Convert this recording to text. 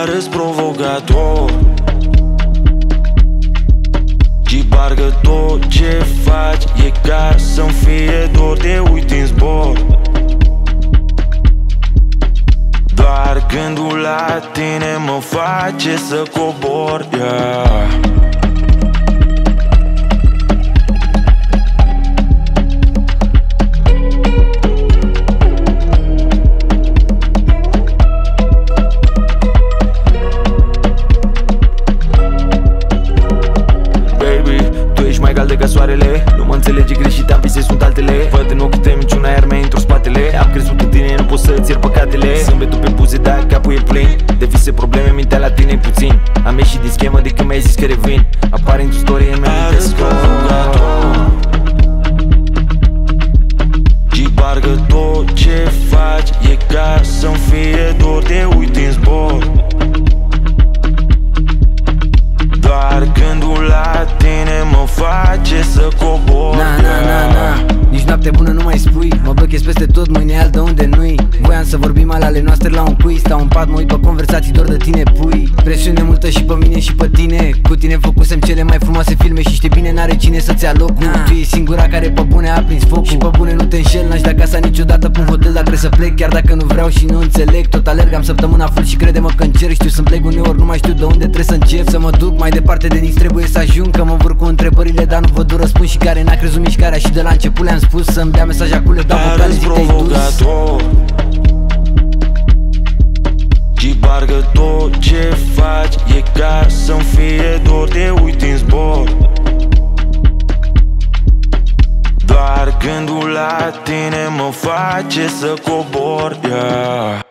Arăs provocator Și parcă tot ce faci E ca să-mi fie dor de uite în zbor Doar gândul la tine mă face să cobor yeah. Soarele. Nu mă înțelege greșit, am vise sunt altele. Văd în ochii tăi minciuna, iar mi-a intru spatele. Am crezut în tine, nu pot să-ți iert păcatele. Zâmbetul pe buze, dar capul e plin De vise probleme, mintea la tine puțin. Am ieșit din schemă de când mi-ai zis că revin. Apare într-o storie, mi-am Și parcă tot ce faci e ca să-mi fie dor de uite Nici noapte bună nu mai spui. Mă blochez peste tot, mâine alt de unde nu-i. Voiam să vorbim ale ale noastre la un cui Stau în pat, mă uit pe conversații doar de tine pui. Presiune multă și pe mine și pe tine. Cu tine făcusem cele mai frumoase filme Și știi bine n-are cine să-ți ia locul. Na. Tu ești singura care pe bune a prins focul. Și pe bune nu te înșel, n-aș da casa niciodată pe un hotel Dar trebuie să plec, chiar dacă nu vreau și nu înțeleg Tot alergam săptămâna full și crede-mă că încerc Știu să-mi plec uneori, nu mai știu de unde trebuie să încep. Să mă duc mai departe de nici trebuie să ajung Că mă învârc cu întrebările, dar nu văd un răspuns Și care n-a crezut mișcarea și de la început le-am spus Să-mi dea mesaj acolo, dar vocale zi te-ai dus. Și parcă tot ce faci e ca să-mi fie dor de uite în zbor. Doar gândul la tine mă face să cobor yeah.